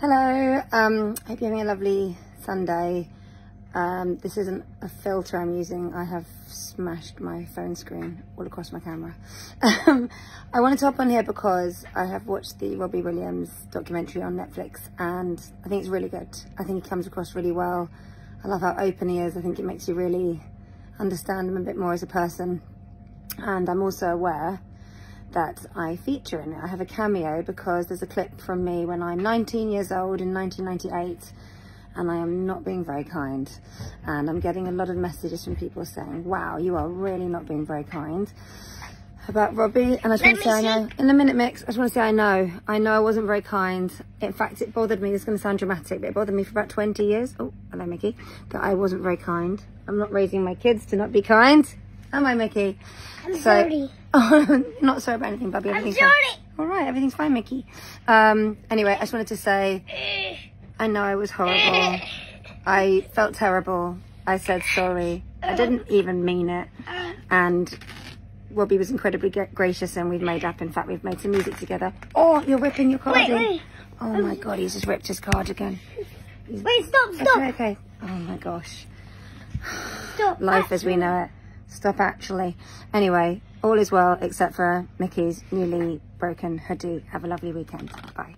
Hello, um, hope you're having a lovely Sunday. Um, this isn't a filter I'm using. I have smashed my phone screen all across my camera. Um, I wanted to hop on here because I have watched the Robbie Williams documentary on Netflix and I think it's really good. I think he comes across really well. I love how open he is. I think it makes you really understand him a bit more as a person. And I'm also aware that I feature in it. I have a cameo because there's a clip from me when I'm 19 years old in 1998 and I am not being very kind. And I'm getting a lot of messages from people saying, wow, you are really not being very kind about Robbie. And I just want to say, I know, in a minute mix, I just want to say, I know, I know I wasn't very kind. In fact, it bothered me, this is going to sound dramatic, but it bothered me for about 20 years. Oh, hello, Mickey, that I wasn't very kind. I'm not raising my kids to not be kind. Am I, Mickey? I'm so, sorry. Oh, not sorry about anything, Bubby. I'm Everything's sorry. fine. All right, everything's fine, Mickey. Um, anyway, I just wanted to say, I know I was horrible. I felt terrible. I said sorry. I didn't even mean it. And Robbie was incredibly gracious and we've made up. In fact, we've made some music together. Oh, you're ripping your card Wait, wait. Oh my God, he's just ripped his card again. Wait, stop, stop, Okay, okay. Oh my gosh. stop. Life as we know it. Stop actually. Anyway, all is well except for Mickey's newly broken hoodie. Have a lovely weekend. Bye.